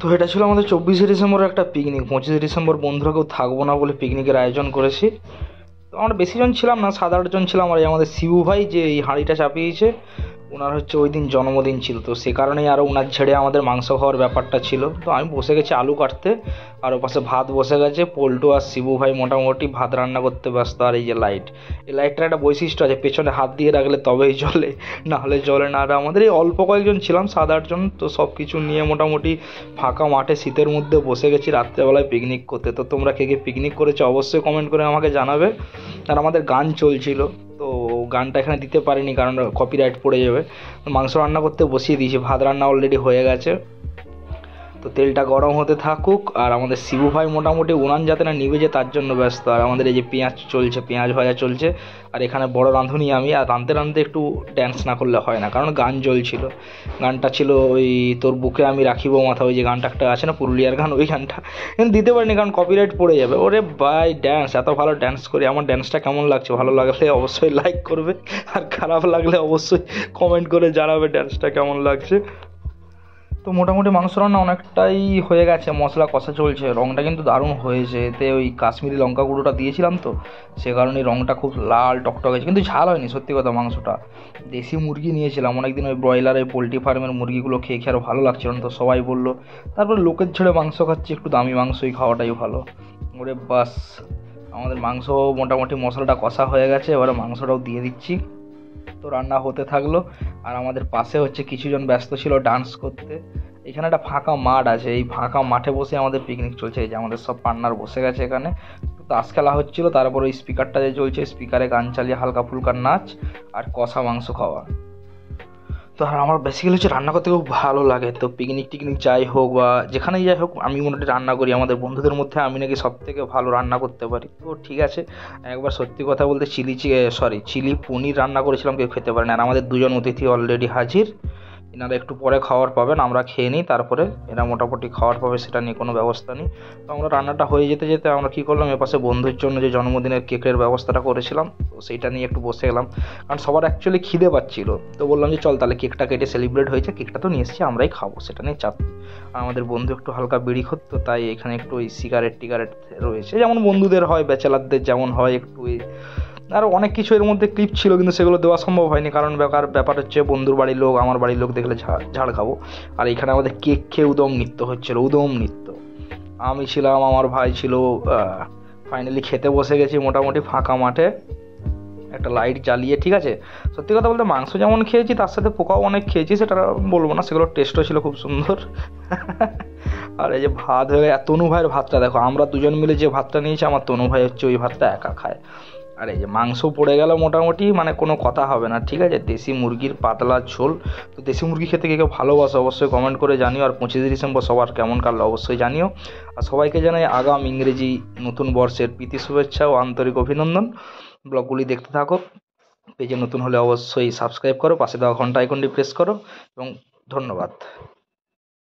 তো এটা ছিল আমাদের চব্বিশে ডিসেম্বরের একটা পিকনিক পঁচিশে ডিসেম্বর বন্ধুরা কেউ থাকব না বলে পিকনিকের আয়োজন করেছি। তো আমরা বেশিজন ছিলাম না, সাত আটজন ছিলাম আর আমাদের শিবু ভাই যে এই হাঁড়িটা চাপিয়েছে ওনার হচ্ছে ওই দিন জন্মদিন ছিল, তো সে কারণেই আরও ওনার ছেড়ে আমাদের মাংস খাওয়ার ব্যাপারটা ছিল। তো আমি বসে গেছি আলু কাটতে, আর ও পাশে ভাত বসে গেছে, পল্টু আর শিবু ভাই মোটামুটি ভাত রান্না করতে ব্যস্ত, আর এই যে লাইট এই লাইটটার একটা বৈশিষ্ট্য আছে, পেছনে হাত দিয়ে রাখলে তবেই জ্বলে, না হলে জ্বলে না। আর আমাদের এই অল্প কয়েকজন ছিলাম, সাত আটজন তো সব কিছু নিয়ে মোটামুটি ফাঁকা মাঠে শীতের মধ্যে বসে গেছি রাত্রেবেলায় পিকনিক করতে। তো তোমরা কে কে পিকনিক করেছ অবশ্যই কমেন্ট করে আমাকে জানাবে। আর আমাদের গান চলছিল। গানটা এখানে দিতে পারিনি, কারণ কপিরাইট পড়ে যাবে। মাংস রান্না করতে বসিয়ে দিয়েছি, ভাত রান্না অলরেডি হয়ে গেছে। তো তেলটা গরম হতে থাকুক, আর আমাদের শিবু ভাই মোটামুটি উনান যাতে না নিভে যায়, তার জন্য ব্যস্ত। আর আমাদের এই যে পেঁয়াজ চলছে, পেঁয়াজ ভাজা চলছে, আর এখানে বড় রাঁধুনি আমি, আর রাঁধতে রাঁধতে একটু ড্যান্স না করলে হয় না, কারণ গান চলছিল গানটা ছিল ওই তোর বুকে আমি রাখিব মাথা, ওই যে গানটা একটা আছে না, পুরুলিয়ার গান, ওই গানটা। দিতে পারিনি, কারণ কপিরাইট পড়ে যাবে। ওরে বাই ড্যান্স এত ভালো ড্যান্স করি, আমার ড্যান্সটা কেমন লাগছে? ভালো লাগলে অবশ্যই লাইক করবে, আর খারাপ লাগলে অবশ্যই কমেন্ট করে জানাবে ড্যান্সটা কেমন লাগছে। তো মোটামুটি মাংস রান্না অনেকটাই হয়ে গেছে, মশলা কষা চলছে রঙটা কিন্তু দারুণ হয়েছে। এতে ওই কাশ্মীরি লঙ্কা গুঁড়োটা দিয়েছিলাম তো, সে কারণে রঙটা খুব লাল টকটক হয়েছে কিন্তু ঝাল হয়নি, সত্যি কথা মাংসটা। দেশি মুরগি নিয়েছিলাম, অনেকদিন ওই ব্রয়লারের পোলট্রি ফার্মের মুরগিগুলো খেয়ে খেয়ে আরও ভালো লাগছিল না তো সবাই বলল, তারপর লোকের ছেড়ে মাংস খাচ্ছি, একটু দামি মাংসই খাওয়াটাই ভালো। ওরে বাস, আমাদের মাংস মোটামুটি মশলাটা কষা হয়ে গেছে, এবারে মাংসটাও দিয়ে দিচ্ছি। তো রান্না হতে থাকল। আর আমাদের পাশে হচ্ছে কিছুজন ব্যস্ত ছিল ডান্স করতে। এখানে একটা ফাঁকা মাঠ আছে। এই ফাঁকা মাঠে বসে আমাদের পিকনিক চলছে। এই যে আমাদের সব পান্নার বসে গেছে এখানে। তাস খেলা হচ্ছিল। তারপর ওই স্পিকারটা যে চলছে স্পিকারে গান চালিয়ে হালকা ফুলকার নাচ আর কষা মাংস খাওয়া। তো আর আমার বেসিক্যালি হচ্ছে রান্না করতে খুব ভালো লাগে। তো পিকনিক টিকনিক যাই হোক বা যেখানেই যাই হোক, আমি মোটামুটি রান্না করি। আমাদের বন্ধুদের মধ্যে আমি নাকি সব থেকে ভালো রান্না করতে পারি। তো ঠিক আছে, একবার সত্যি কথা বলতে চিলি সরি চিলি পনির রান্না করেছিলাম, কেউ খেতে পারে না আর আমাদের দুজন অতিথি অলরেডি হাজির। এনারা একটু পরে খাওয়ার পাবেন, আমরা খেয়ে নিই, তারপরে এরা মোটামুটি খাওয়ার পাবে, সেটা নিয়ে কোনো ব্যবস্থা নেই। তো আমরা রান্নাটা হয়ে যেতে যেতে আমরা কী করলাম, এপাশে বন্ধুর জন্য যে জন্মদিনের কেকের ব্যবস্থাটা করেছিলাম, তো সেইটা নিয়ে একটু বসে গেলাম। কারণ সবার অ্যাকচুয়ালি খিদে পাচ্ছিলো। তো বললাম যে চল তাহলে কেকটা কেটে সেলিব্রেট হয়েছে কেকটা তো নিয়ে এসেছি, আমরাই খাব, সেটা নিয়ে চাপ আর আমাদের বন্ধু একটু হালকা বিড়ি তো তাই এখানে একটু ওই সিগারেট টিগারেট রয়েছে, যেমন বন্ধুদের হয়, ব্যাচেলারদের যেমন হয়, একটু আরও অনেক কিছু এর মধ্যে ক্লিপ ছিল, কিন্তু সেগুলো দেওয়া সম্ভব হয়নি। কারণ ব্যাপার ব্যাপার হচ্ছে বন্ধুর বাড়ির লোক, আমার বাড়ির লোক দেখলে ঝাড় ঝাড় খাব। আর এখানে আমাদের কেক খেয়ে উদম নৃত্য হচ্ছিল, উদম নৃত্য। আমি ছিলাম, আমার ভাই ছিল ফাইনালি খেতে বসে গেছি মোটামুটি ফাঁকা মাঠে। একটা লাইট জ্বালিয়ে, ঠিক আছে? সত্যি কথা বলতে মাংস যেমন খেয়েছি, তার সাথে পোকাও অনেক খেয়েছি, সেটা বলব না, সেগুলোর টেস্টও ছিল খুব সুন্দর। আর এই যে ভাত হয়ে তনু ভাইয়ের ভাতটা দেখো, আমরা দুজন মিলে যে ভাতটা নিয়েছি, আমার তনু ভাই হচ্ছে ওই ভাতটা একা খায়। আর এই যে মাংস পড়ে গেল মোটামুটি মানে কোনো কথা হবে না, ঠিক আছে? দেশি মুরগির পাতলা ঝোল। তো দেশি মুরগি খেতে কে কেউ ভালোবাসো, অবশ্যই কমেন্ট করে জানিও, আর পঁচিশে ডিসেম্বর সবার কেমন কাটলো অবশ্যই জানিও। আর সবাইকে জানাই আগাম ইংরেজি নতুন বর্ষের প্রীতি শুভেচ্ছা ও আন্তরিক অভিনন্দন। ব্লগগুলি দেখতে থাকো, পেজে নতুন হলে অবশ্যই সাবস্ক্রাইব করো, পাশে দেওয়া ঘণ্টা আইকনটি প্রেস করো, এবং ধন্যবাদ।